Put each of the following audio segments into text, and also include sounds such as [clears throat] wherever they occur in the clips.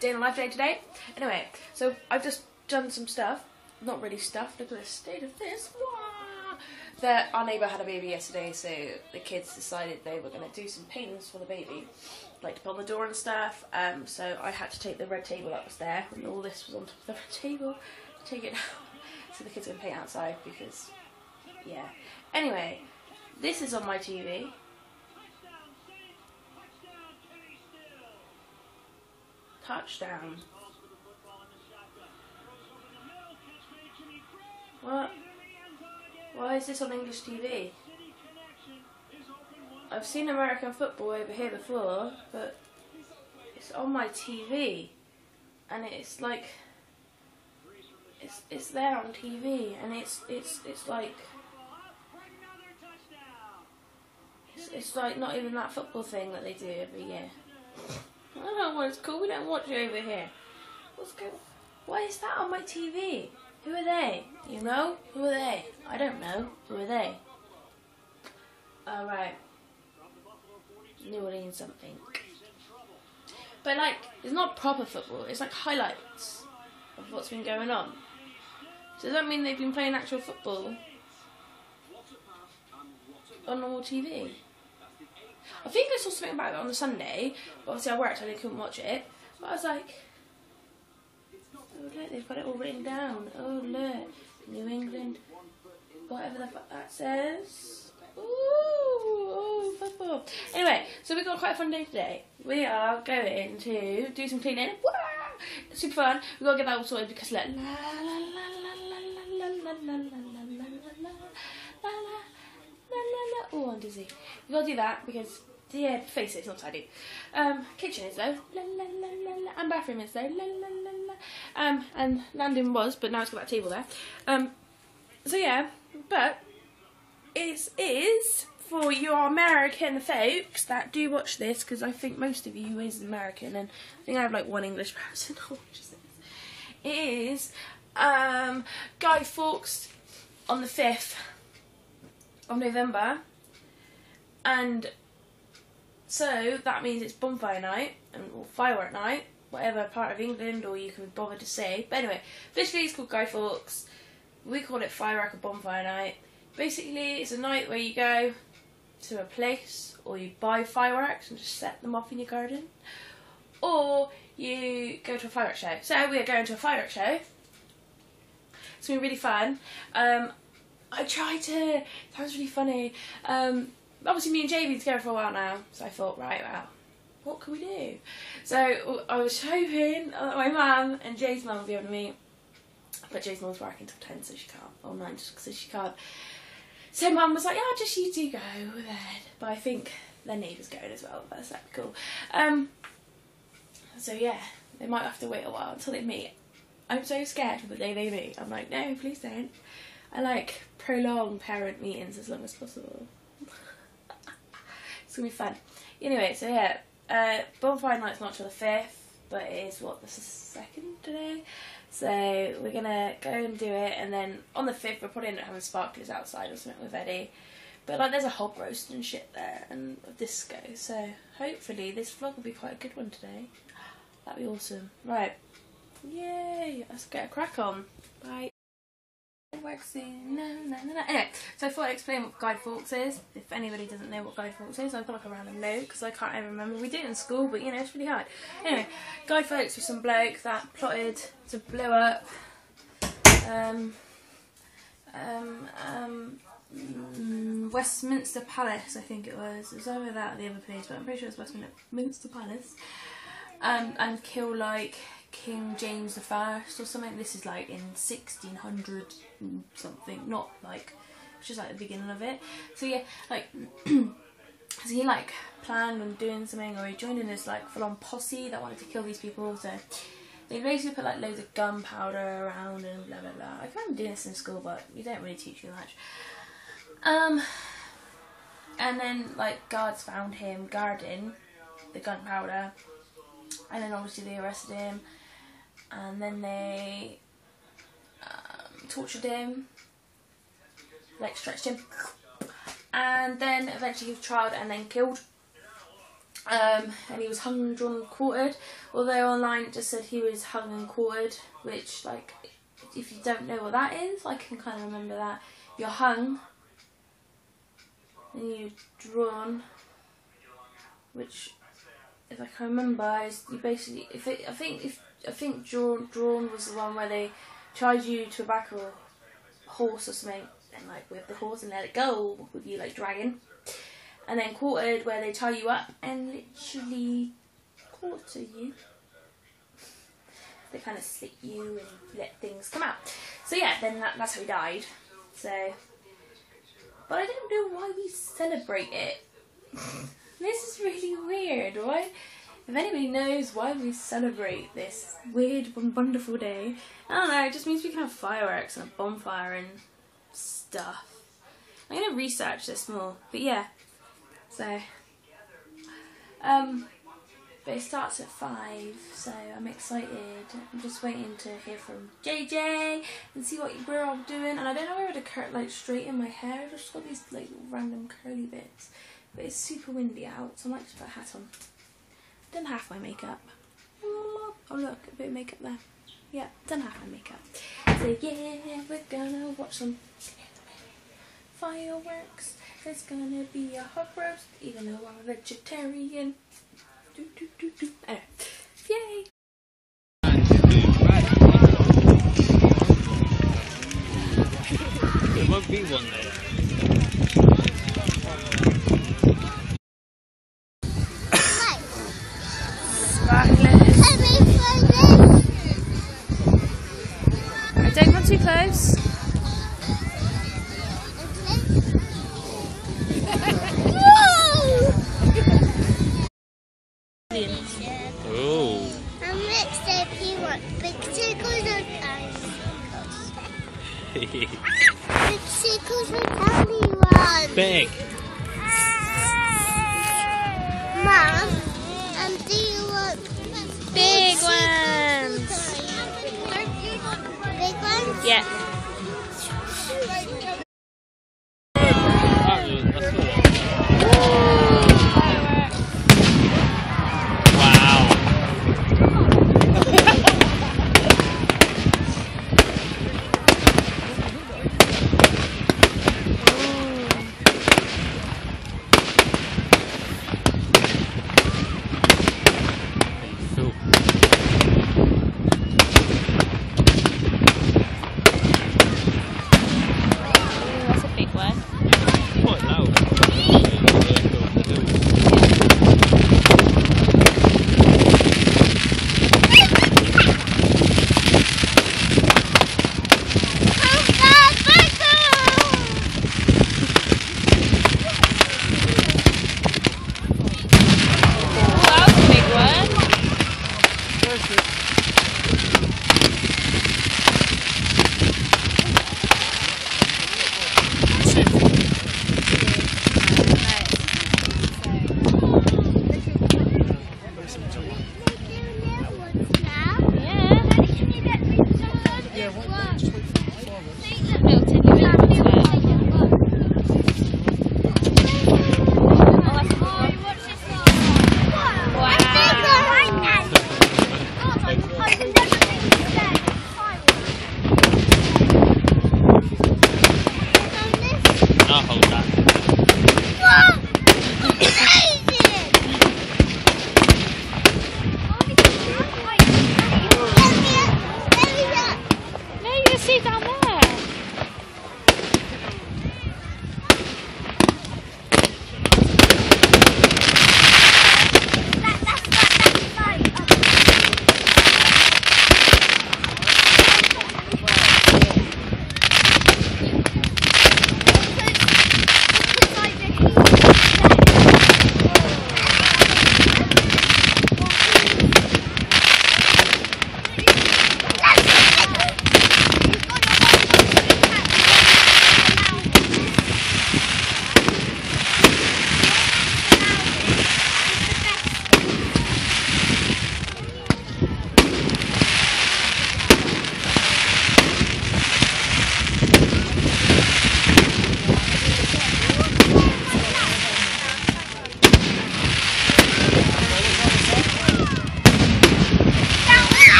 day in the life day today. Anyway, so I've just done some stuff. Not really stuff. Look at the state of this. Wah! That our neighbour had a baby yesterday, so the kids decided they were going to do some paintings for the baby, like to put on the door and stuff. Um, so I had to take the red table that was there, and all this was on top of the [laughs] red table. Take it down, [laughs] so the kids can paint outside because, yeah. Anyway, this is on my TV. Touchdown. What? Why is this on English TV? I've seen American football over here before, but it's on my TV, and it's like it's it's there on TV, and it's it's it's like it's, it's like not even that football thing that they do every year. I don't know what it's called. We don't watch it over here. What's going? Why is that on my TV? Who are they? You know? Who are they? I don't know. Who are they? Alright. New Orleans something. But like, it's not proper football. It's like highlights of what's been going on. So does that mean they've been playing actual football on normal TV? I think I saw something about it on the Sunday, but obviously I worked and I couldn't watch it. But I was like, oh look, they've got it all written down. Oh look, New England, whatever the fuck that says. Ooh, football. Anyway, so we've got quite a fun day today. We are going to do some cleaning. Super fun. We've got to get that all sorted because la la la la la la la la la la Oh, I'm dizzy. We've got to do that because yeah, face it, it's not tidy. Um, kitchen is though. La, la, la. And bathroom is though. Um, and landing was, but now it's got that table there. Um, so yeah, but it is for your American folks that do watch this because I think most of you is American, and I think I have like one English [laughs] person who watches this. It is um, Guy Fawkes on the fifth of November, and so that means it's bonfire night and or firework night, whatever part of England or you can bother to say. But anyway, officially it's called Guy Fawkes. We call it firework or bonfire night. Basically, it's a night where you go to a place or you buy fireworks and just set them off in your garden, or you go to a fireworks show. So we are going to a fireworks show. It's gonna be really fun. Um, I tried to. That was really funny. Um, obviously, me and Jay been together for a while now, so I thought, right, well, what can we do? So I was hoping that my mum and Jay's mum would be able to meet, but Jay's mum's working till ten, so she can't. Or nine, so she can't. So mum was like, "Yeah, just you two go then." But I think their neighbour's going as well. That's that cool. Um, so yeah, they might have to wait a while until they meet. I'm so scared for the day they meet. I'm like, no, please don't. I like prolong parent meetings as long as possible. it's gonna be fun. Anyway, so yeah, uh, bonfire night's not till the fifth, but it is what the second today. So we're gonna go and do it, and then on the fifth we're probably end up having sparklers outside or something with Eddie. But like, there's a hog roast and shit there, and a disco. So hopefully this vlog will be quite a good one today. That'd be awesome. Right. Yay! Let's get a crack on. Bye. Anyway, so I thought I'd explain what Guy Fawkes is. If anybody doesn't know what Guy Fawkes is, I've got like a random note because I can't even remember. We did it in school, but you know, it's really hard. Anyway, Guy Fawkes was some bloke that plotted to blow up um, um, um, mm, Westminster Palace, I think it was. It was either that or the other place, but I'm pretty sure it was Westminster Palace. Um, and kill like King James the First or something. This is like in 1600 and something, not like it's just like the beginning of it. So yeah, like [clears throat] so he like planned on doing something, or he joined in this like full-on posse that wanted to kill these people. So they basically put like loads of gunpowder around and blah blah blah. I remember doing this in school, but you don't really teach you much. Um, and then like guards found him guarding the gunpowder, and then obviously they arrested him, and then they um, tortured him, like stretched him, and then eventually he was tried and then killed. Um, and he was hung, drawn, and quartered. Although online it just said he was hung and quartered, which like if you don't know what that is, I can kind of remember that. You're hung, and you're drawn, which if I can remember, is you basically if it, I think if I think drawn drawn was the one where they tied you to a back of a horse or something, and like with the horse and let it go with you like dragging and then quartered where they tie you up and literally quarter you. They kind of slit you and let things come out. So yeah, then that, that's how he died. So, but I don't know why we celebrate it. [laughs] this is really weird. Why? If anybody knows why we celebrate this weird wonderful day, I don't know. It just means we can have fireworks and a bonfire and stuff. I'm gonna research this more, but yeah. So, um, but it starts at five, so I'm excited. I'm just waiting to hear from JJ and see what we're all doing. And I don't know where to cur- like straighten my hair. I've just got these like random curly bits, but it's super windy out, so I might just put a hat on. Done half my makeup. Oh look, a bit of makeup there. Yeah, done half my makeup. So yeah, we're gonna watch some fireworks. It's gonna be a hog roast, even though I'm a vegetarian. Do, do, do, do. Anyway, yay! There won't be one there. I don't come too close. Oh. And next step you want big circles and icicles. Big circles and tiny ones. Big. Mom, Yeah.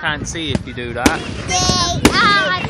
Can't see if you do that.